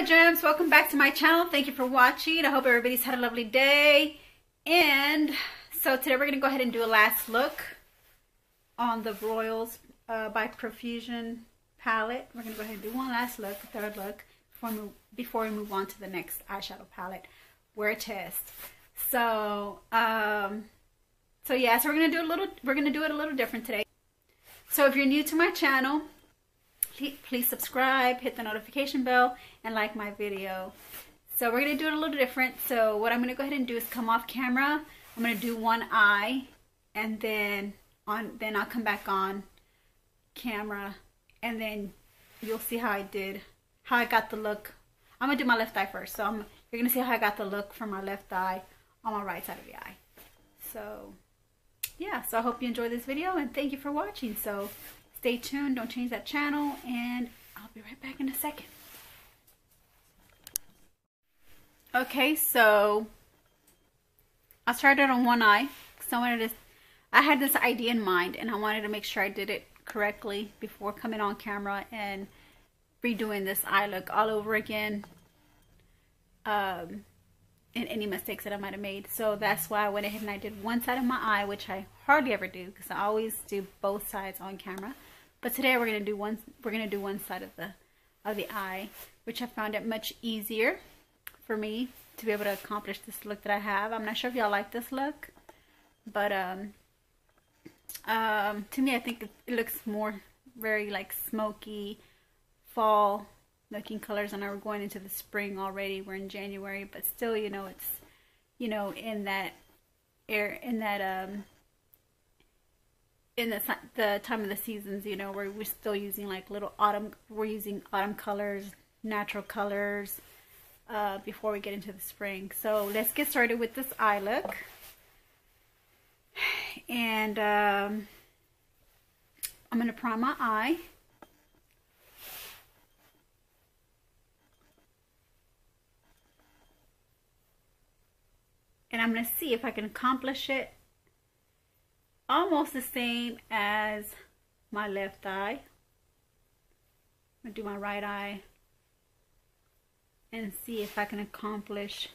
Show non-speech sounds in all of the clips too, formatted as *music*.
my gems welcome back to my channel. Thank you for watching. I hope everybody's had a lovely day. And so today we're gonna go ahead and do a last look on the royals uh, by profusion palette. We're gonna go ahead and do one last look third look before we move, before we move on to the next eyeshadow palette wear test so um so yeah so we're gonna do a little we're gonna do it a little different today. So if you're new to my channel please subscribe, hit the notification bell, and like my video. So we're going to do it a little different. So what I'm going to go ahead and do is come off camera. I'm going to do one eye, and then on then I'll come back on camera, and then you'll see how I did, how I got the look. I'm going to do my left eye first. So I'm, you're going to see how I got the look from my left eye on my right side of the eye. So yeah, so I hope you enjoyed this video, and thank you for watching. So Stay tuned, don't change that channel, and I'll be right back in a second. Okay, so I started on one eye. So I wanted to, I had this idea in mind, and I wanted to make sure I did it correctly before coming on camera and redoing this eye look all over again. Um, and any mistakes that I might have made. So that's why I went ahead and I did one side of my eye, which I hardly ever do because I always do both sides on camera. But today we're gonna do one. We're gonna do one side of the of the eye, which I found it much easier for me to be able to accomplish this look that I have. I'm not sure if y'all like this look, but um, um, to me, I think it, it looks more very like smoky fall looking colors. And we're going into the spring already. We're in January, but still, you know, it's you know in that air in that um in the, the time of the seasons, you know, where we're still using like little autumn, we're using autumn colors, natural colors, uh, before we get into the spring. So let's get started with this eye look. And um, I'm going to prime my eye. And I'm going to see if I can accomplish it almost the same as my left eye. I'm going to do my right eye and see if I can accomplish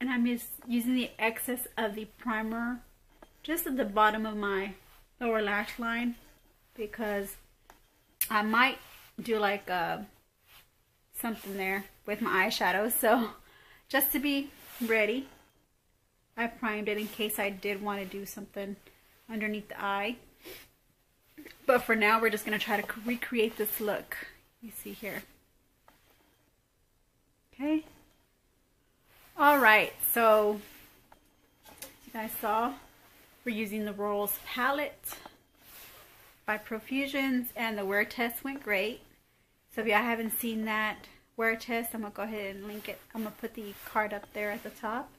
and I'm just using the excess of the primer just at the bottom of my lower lash line because I might do like a uh, something there with my eyeshadow. So just to be ready, I primed it in case I did want to do something underneath the eye. But for now, we're just going to try to recreate this look. You see here. Okay. All right. So, you guys saw, we're using the Royals palette by Profusions, and the wear test went great. So if y'all haven't seen that, wear test. I'm going to go ahead and link it. I'm going to put the card up there at the top.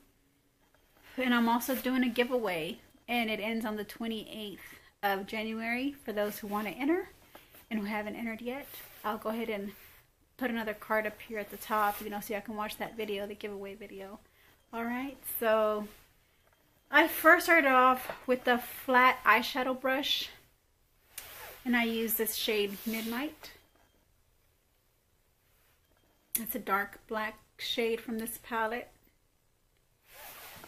And I'm also doing a giveaway. And it ends on the 28th of January for those who want to enter and who haven't entered yet. I'll go ahead and put another card up here at the top, you know, so y'all can watch that video, the giveaway video. Alright, so I first started off with the flat eyeshadow brush. And I use this shade Midnight. It's a dark black shade from this palette.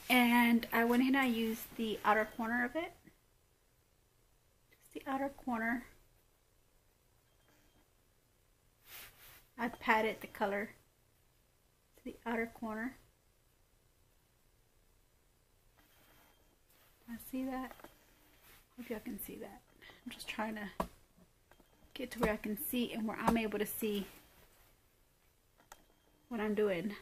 And I went ahead and I used the outer corner of it. Just the outer corner. I patted the color to the outer corner. I see that? Hope y'all can see that. I'm just trying to get to where I can see and where I'm able to see what I'm doing.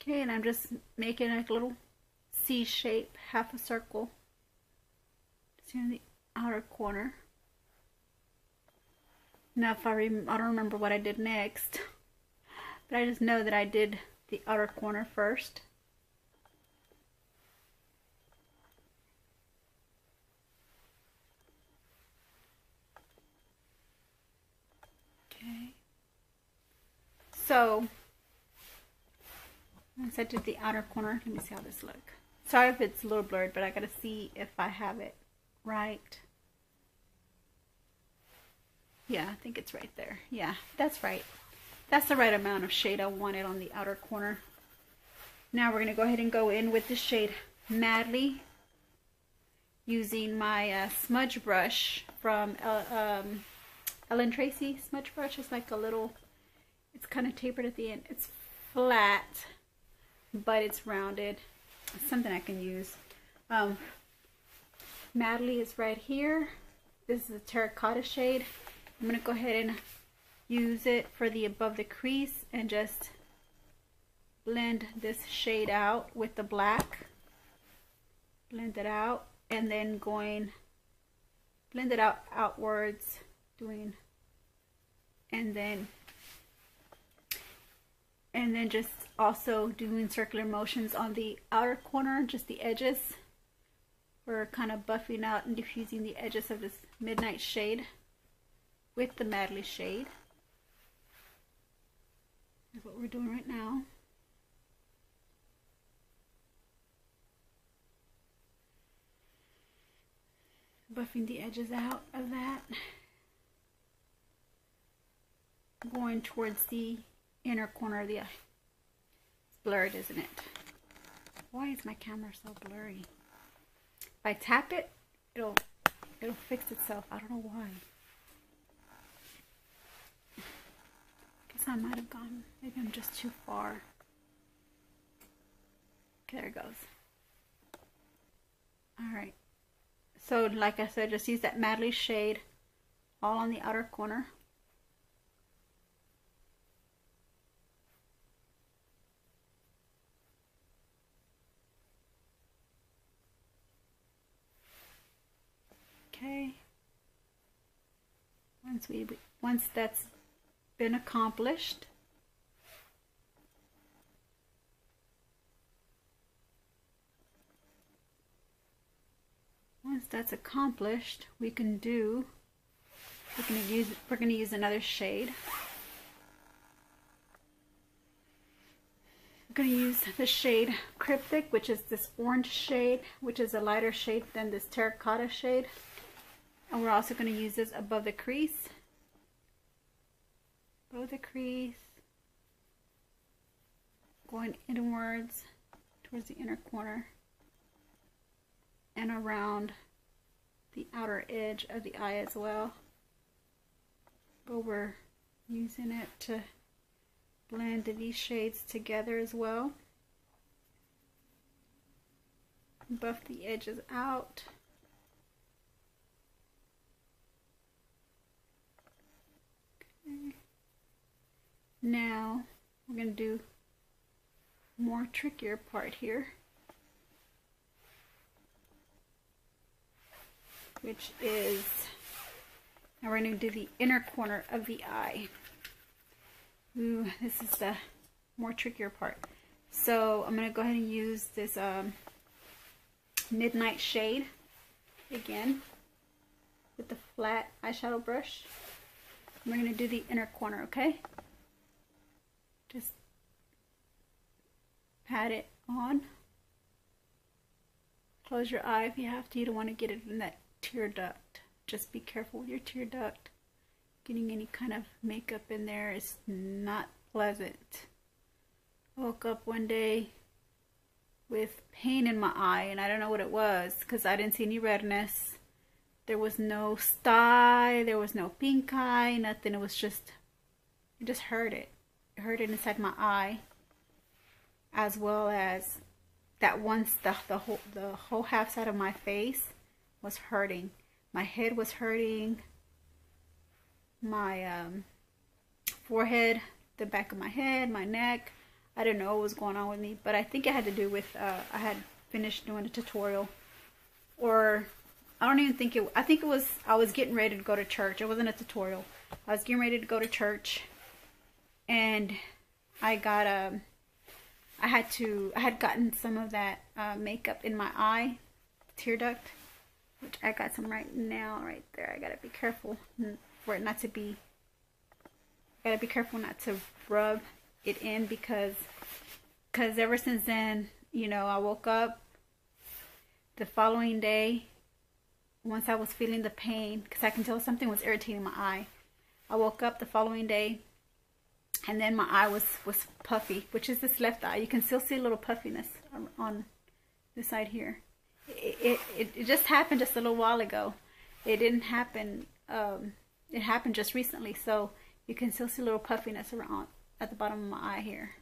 Okay, and I'm just making a little C shape, half a circle. Just in the outer corner. Now if I, I don't remember what I did next, *laughs* but I just know that I did the outer corner first. So, once I did the outer corner, let me see how this look. Sorry if it's a little blurred, but I gotta see if I have it right. Yeah, I think it's right there. Yeah, that's right. That's the right amount of shade I wanted on the outer corner. Now we're to go ahead and go in with the shade Madly using my uh, smudge brush from uh, um, Ellen Tracy smudge brush. It's like a little, it's kind of tapered at the end. It's flat, but it's rounded. It's something I can use. Um, Madly is right here. This is a terracotta shade. I'm going to go ahead and use it for the above the crease and just blend this shade out with the black. Blend it out and then going, blend it out outwards, doing, and then, and then just also doing circular motions on the outer corner, just the edges. We're kind of buffing out and diffusing the edges of this midnight shade with the Madly shade. That's what we're doing right now. Buffing the edges out of that. Going towards the inner corner of the eye. It's blurred, isn't it? Why is my camera so blurry? If I tap it, it'll it'll fix itself. I don't know why. Guess I might have gone. Maybe I'm just too far. Okay, there it goes. Alright. So, like I said, just use that Madly shade all on the outer corner. Okay. Once we once that's been accomplished. Once that's accomplished, we can do, we're going to use, we're going to use another shade. I'm going to use the shade Cryptic, which is this orange shade, which is a lighter shade than this terracotta shade. And we're also going to use this above the crease Above the crease, going inwards towards the inner corner and around the outer edge of the eye as well. But we're using it to blend these shades together as well. Buff the edges out. Okay. Now we're going to do more trickier part here. Which is, now we're going to do the inner corner of the eye. Ooh, this is the more trickier part. So I'm going to go ahead and use this um, Midnight Shade again with the flat eyeshadow brush. We're going to do the inner corner, okay? Just pat it on. Close your eye if you have to. You don't want to get it in that tear duct. Just be careful with your tear duct. Getting any kind of makeup in there is not pleasant. Woke up one day with pain in my eye and I don't know what it was because I didn't see any redness. There was no sty, there was no pink eye, nothing. It was just, it just hurt it. Hurt it inside my eye as well as that once the, the whole the whole half side of my face was hurting. My head was hurting. My um, forehead the back of my head my neck. I didn't know what was going on with me but I think it had to do with uh, I had finished doing a tutorial or I don't even think it I think it was I was getting ready to go to church. It wasn't a tutorial. I was getting ready to go to church and I got a um, had to I had gotten some of that uh, makeup in my eye tear duct which I got some right now right there. I gotta be careful for it not to be gotta be careful not to rub it in because because ever since then you know I woke up the following day, once I was feeling the pain, because I can tell something was irritating my eye, I woke up the following day and then my eye was, was puffy, which is this left eye. You can still see a little puffiness on, this side here. It, it, it just happened just a little while ago. It didn't happen, um, it happened just recently. So you can still see a little puffiness around at the bottom of my eye here.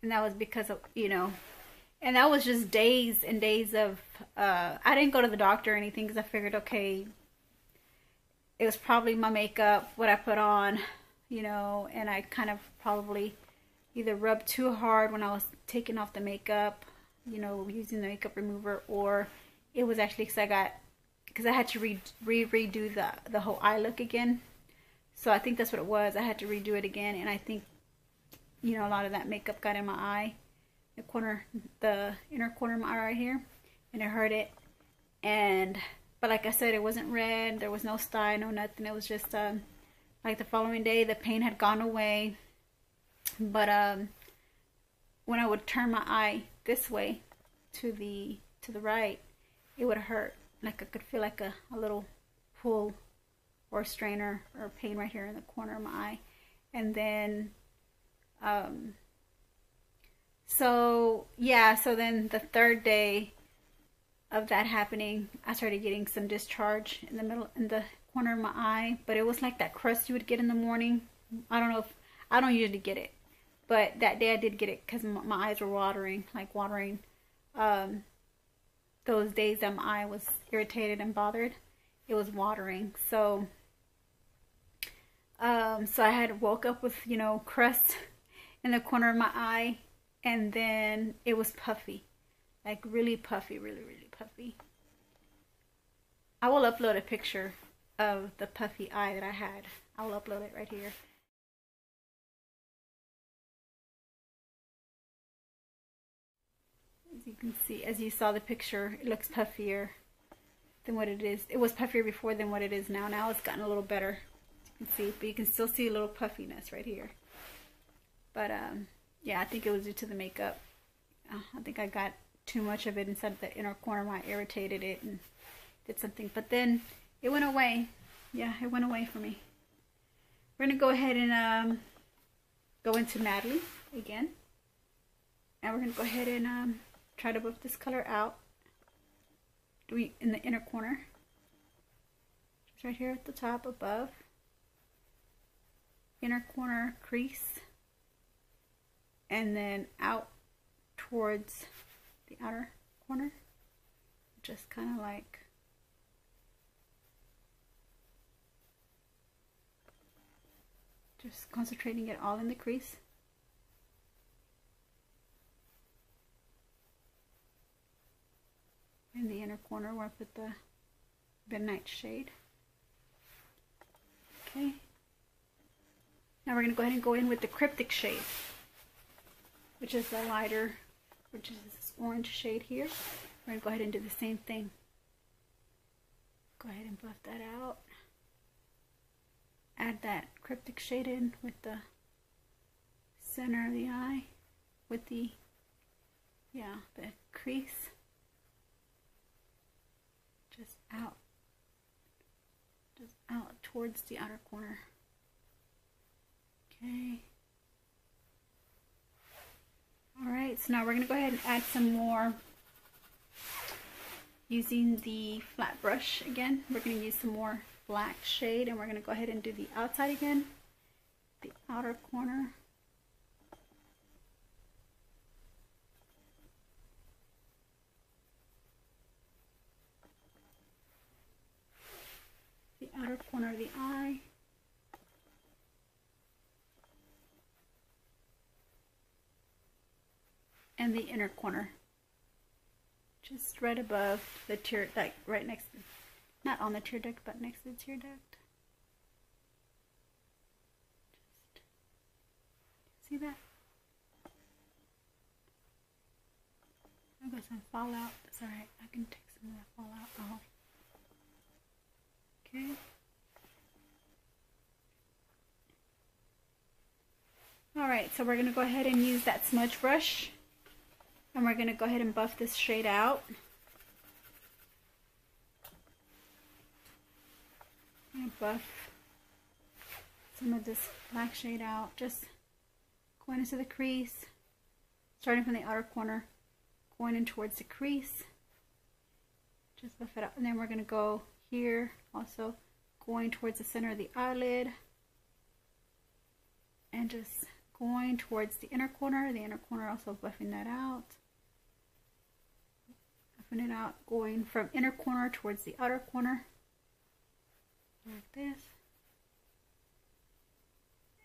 And that was because of, you know, and that was just days and days of, uh, I didn't go to the doctor or anything because I figured, okay, it was probably my makeup, what I put on, you know, and I kind of probably either rubbed too hard when I was taking off the makeup, you know, using the makeup remover, or it was actually because I got, because I had to re, re redo the, the whole eye look again. So I think that's what it was. I had to redo it again, and I think, you know, a lot of that makeup got in my eye, the corner, the inner corner of my eye right here, and it hurt it. And but like I said, it wasn't red. There was no sty, no nothing. It was just um, like the following day, the pain had gone away. But um, when I would turn my eye this way to the to the right, it would hurt. Like I could feel like a, a little pull or strainer or pain right here in the corner of my eye. And then, um, so yeah, so then the third day, of that happening, I started getting some discharge in the middle, in the corner of my eye. But it was like that crust you would get in the morning. I don't know if, I don't usually get it. But that day I did get it because my, my, eyes were watering, like watering. Um, those days that my eye was irritated and bothered, it was watering. So, um, so I had woke up with, you know, crust *laughs* in the corner of my eye. And then it was puffy. Like really puffy, really, really puffy. I will upload a picture of the puffy eye that I had. I will upload it right here. As you can see, as you saw the picture, it looks puffier than what it is. It was puffier before than what it is now. Now it's gotten a little better. You can see, but you can still see a little puffiness right here. But um, yeah, I think it was due to the makeup. Uh, I think I got too much of it inside the inner corner I irritated it and did something. But then it went away. Yeah, it went away for me. We're going to go ahead and um, go into Madly again. And we're going to go ahead and um, try to buff this color out. Do we in the inner corner. It's right here at the top above. Inner corner crease. And then out towards the outer corner. Just kind of like just concentrating it all in the crease. In the inner corner where I put the midnight shade. Okay. Now we're going to go ahead and go in with the cryptic shade, which is the lighter which is this orange shade here. We're going to go ahead and do the same thing. Go ahead and buff that out. Add that cryptic shade in with the center of the eye, with the, yeah, the crease. Just out, just out towards the outer corner. Okay. Alright, so now we're going to go ahead and add some more using the flat brush again. We're going to use some more black shade and we're going to go ahead and do the outside again, the outer corner. The outer corner of the eye. And the inner corner. Just right above the tear, like right next, not on the tear duct, but next to the tear duct. Just, see that? I got some fallout. That's alright. I can take some of that fallout off. Okay. Alright, so we're going to go ahead and use that smudge brush. And we're going to go ahead and buff this shade out. buff some of this black shade out. Just going into the crease, starting from the outer corner, going in towards the crease. Just buff it out. And then we're going to go here, also going towards the center of the eyelid. And just going towards the inner corner, the inner corner also buffing that out. Buffing it out, going from inner corner towards the outer corner. Like this.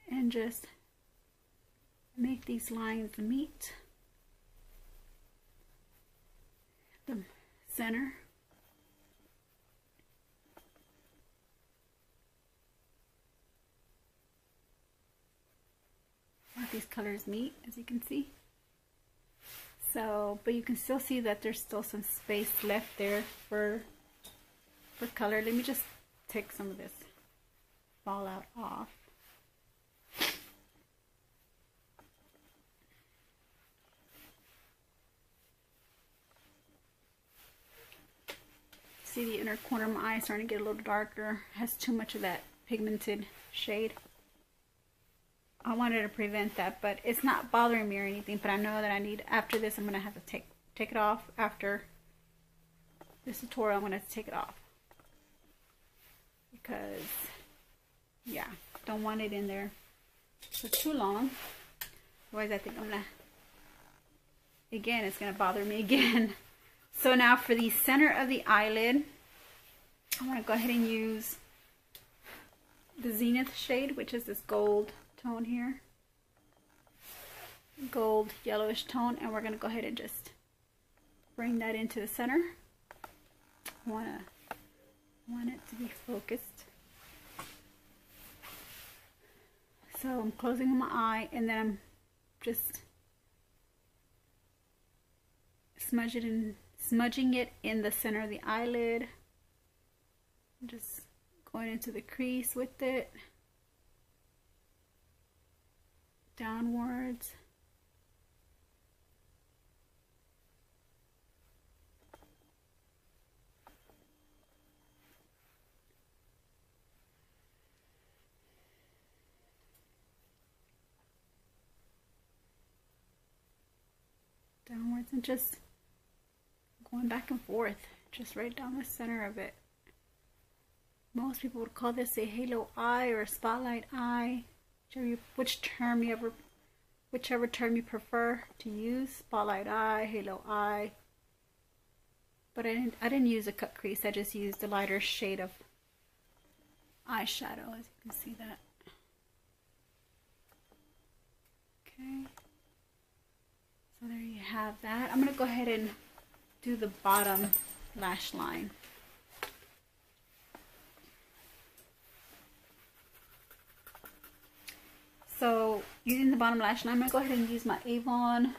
And just make these lines meet the center. These colors meet, as you can see. So, but you can still see that there's still some space left there for for color. Let me just take some of this fallout off. See the inner corner of my eye starting to get a little darker. Has too much of that pigmented shade. I wanted to prevent that, but it's not bothering me or anything. But I know that I need, after this, I'm going to have to take, take it off. After this tutorial, I'm going to have to take it off. Because, yeah, don't want it in there for too long. Otherwise, I think I'm going to, again, it's going to bother me *laughs* again. So now for the center of the eyelid, I want to go ahead and use the Zenith shade, which is this gold tone here. Gold yellowish tone. And we're going to go ahead and just bring that into the center. I want, to, want it to be focused. So I'm closing my eye and then I'm just smudge it in smudging it in the center of the eyelid. Just going into the crease with it. Downwards. Downwards and just going back and forth, just right down the center of it. Most people would call this a halo eye or a spotlight eye, which term you ever, whichever term you prefer to use, spotlight eye, halo eye. But I didn't, I didn't use a cut crease, I just used a lighter shade of eyeshadow, as you can see that. Okay, so there you have that. I'm going to go ahead and do the bottom lash line. So using the bottom lash line, I'm going to go ahead and use my Avon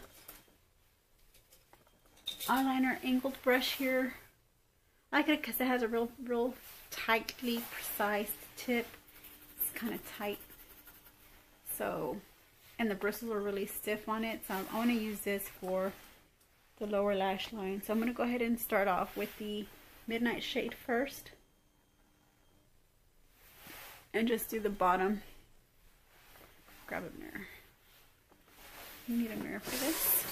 eyeliner angled brush here. I like it because it has a real, real tightly precise tip. It's kind of tight. So, and the bristles are really stiff on it. So I want to use this for the lower lash line. So I'm going to go ahead and start off with the Midnight Shade first. And just do the bottom. Grab a mirror. You need a mirror for this.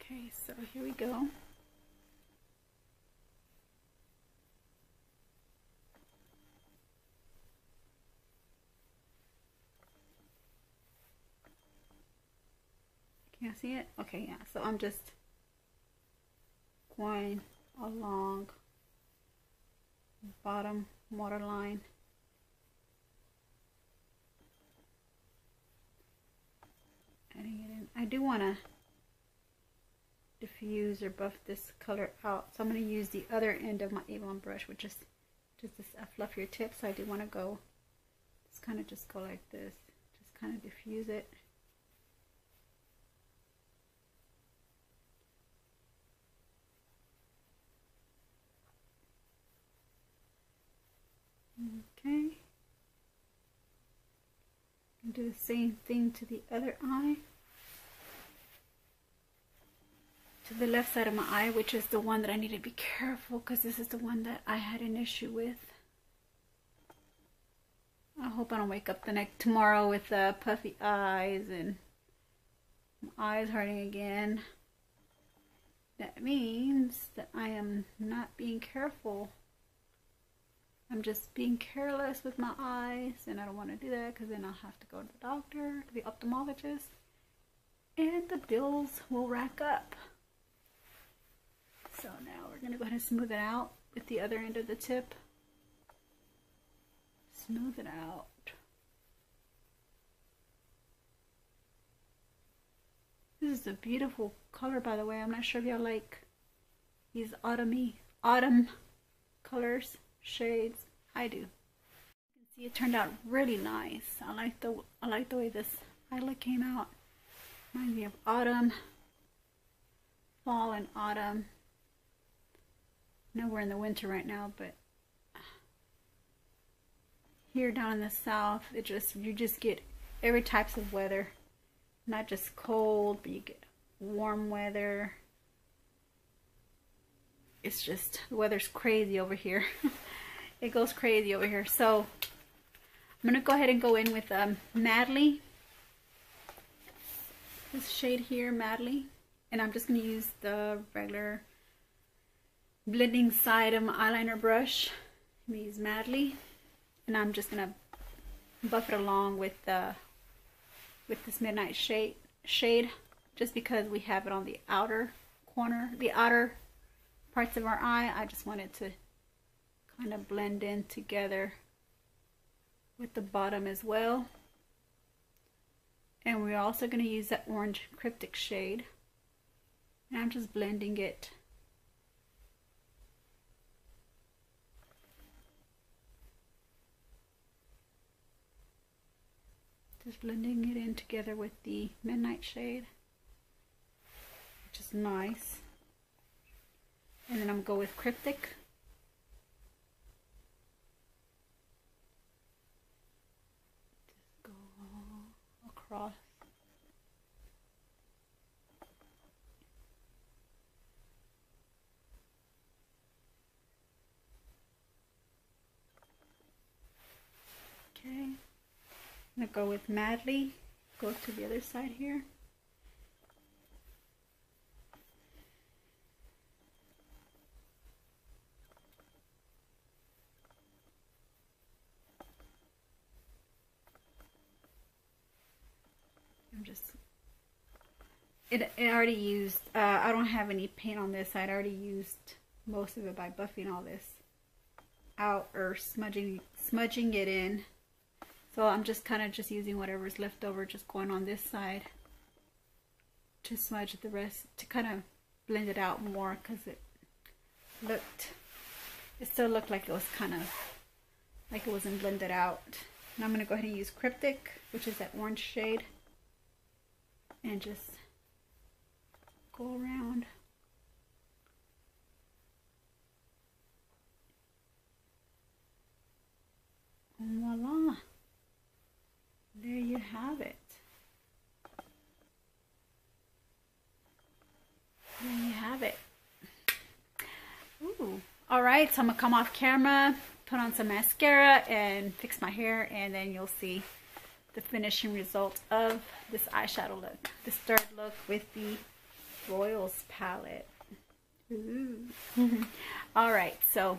Okay, so here we go. Can you see it? Okay, yeah. So I'm just going along bottom it in. I do want to diffuse or buff this color out. So I'm going to use the other end of my Avon brush, which is just a fluffier tip. So I do want to go, just kind of just go like this. Just kind of diffuse it. Okay. And do the same thing to the other eye. to the left side of my eye, which is the one that I need to be careful because this is the one that I had an issue with. I hope I don't wake up the next tomorrow with uh, puffy eyes and eyes hurting again. That means that I am not being careful. I'm just being careless with my eyes and I don't want to do that because then I'll have to go to the doctor, to the ophthalmologist, and the bills will rack up. So now we're going to go ahead and smooth it out with the other end of the tip. Smooth it out. This is a beautiful color, by the way. I'm not sure if y'all like these autumny, autumn colors, shades. I do. You can see it turned out really nice. I like the I like the way this highlight came out. Reminds me of autumn, fall and autumn. I know we're in the winter right now, but here down in the south, it just you just get every types of weather. Not just cold, but you get warm weather. It's just the weather's crazy over here. *laughs* it goes crazy over here. So I'm gonna go ahead and go in with um, Madly. This shade here, Madly, and I'm just gonna use the regular blending side of my eyeliner brush. I'm use Madly and I'm just gonna buff it along with the with this midnight shade shade just because we have it on the outer corner the outer parts of our eye I just wanted to kind of blend in together with the bottom as well and we're also going to use that orange cryptic shade and I'm just blending it Just blending it in together with the midnight shade, which is nice. And then I'm going to go with Cryptic. Okay. I'm to go with Madly. Go to the other side here. Just it, it already used uh, I don't have any paint on this I'd already used most of it by buffing all this out or smudging smudging it in. So I'm just kind of just using whatever's left over, just going on this side to smudge the rest, to kind of blend it out more because it looked, it still looked like it was kind of, like it wasn't blended out. Now I'm going to go ahead and use Cryptic, which is that orange shade, and just go around. And voila. There you have it. There you have it. Ooh. All right, so I'm gonna come off camera, put on some mascara and fix my hair and then you'll see the finishing result of this eyeshadow look. This third look with the Royals palette. All right, so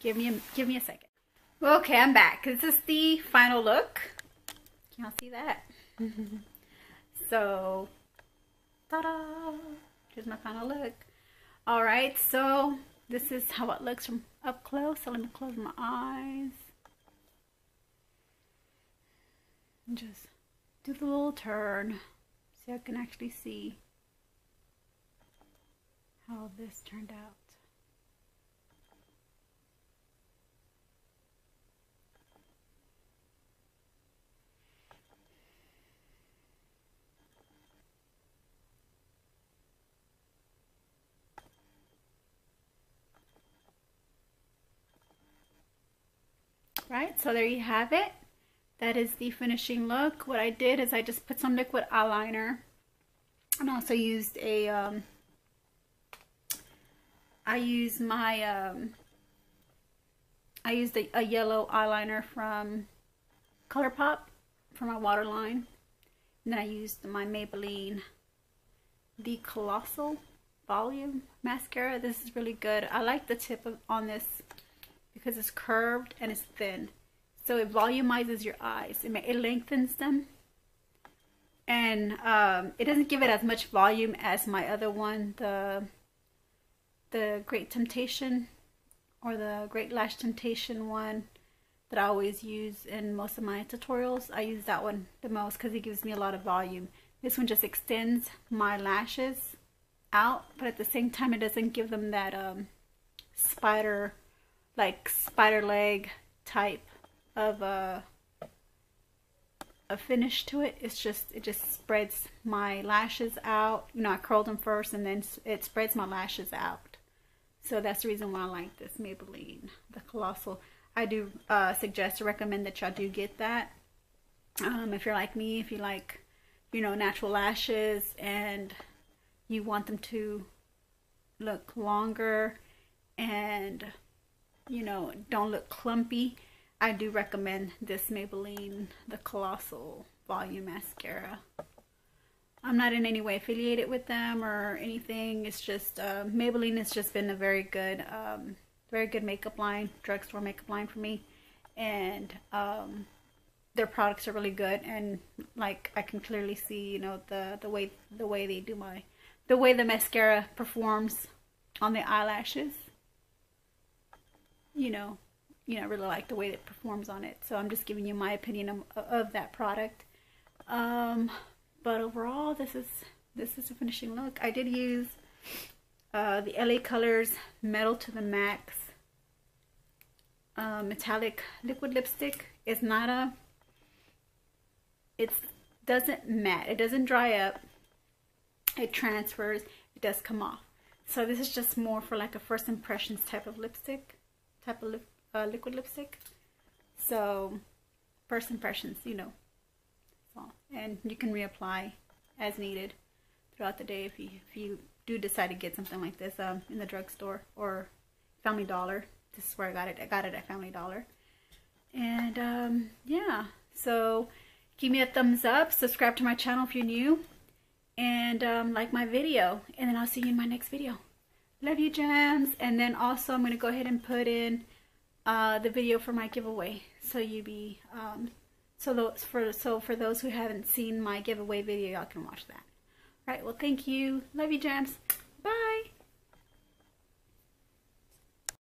give me a, give me a second. Okay, I'm back. This is the final look. Can y'all see that? *laughs* so, ta-da! Here's my final look. Alright, so this is how it looks from up close. So let me close my eyes. And just do the little turn. So I can actually see how this turned out. right so there you have it that is the finishing look what I did is I just put some liquid eyeliner and also used a um, I use my, um, I used a, a yellow eyeliner from ColourPop for my waterline. And then I used my Maybelline The Colossal Volume Mascara. This is really good. I like the tip of, on this because it's curved and it's thin. So it volumizes your eyes. It, it lengthens them. And um, it doesn't give it as much volume as my other one, the the Great Temptation or the Great Lash Temptation one that I always use in most of my tutorials. I use that one the most because it gives me a lot of volume. This one just extends my lashes out, but at the same time it doesn't give them that um, spider, like spider leg type of a, uh, a finish to it. It's just, it just spreads my lashes out. You know, I curled them first and then it spreads my lashes out. So that's the reason why I like this Maybelline, the Colossal. I do uh, suggest to recommend that y'all do get that. Um, if you're like me, if you like, you know, natural lashes and you want them to look longer and, you know, don't look clumpy, I do recommend this Maybelline, the Colossal Volume Mascara. I'm not in any way affiliated with them or anything. It's just, uh, Maybelline has just been a very good um, very good makeup line, drugstore makeup line for me. And um, their products are really good. And like I can clearly see, you know, the, the way the way they do my, the way the mascara performs on the eyelashes. You know, you know, really like the way it performs on it. So I'm just giving you my opinion of, of that product. Um, but overall, this is this is a finishing look. I did use uh, the LA Colors Metal to the Max uh, metallic liquid lipstick. It's not a, it doesn't matte. It doesn't dry up. It transfers. It does come off. So this is just more for like a first impressions type of lipstick, type of lip, uh, liquid lipstick. So first impressions, you know. And you can reapply as needed throughout the day if you, if you do decide to get something like this um, in the drugstore or Family Dollar this is where I got it. I got it at Family Dollar. And um, yeah, so give me a thumbs up. Subscribe to my channel if you're new. And um, like my video. And then I'll see you in my next video. Love you, gems. And then also I'm going to go ahead and put in uh, the video for my giveaway. So you be... Um, so those for so for those who haven't seen my giveaway video, y'all can watch that. All right. Well, thank you. Love you, gems. Bye.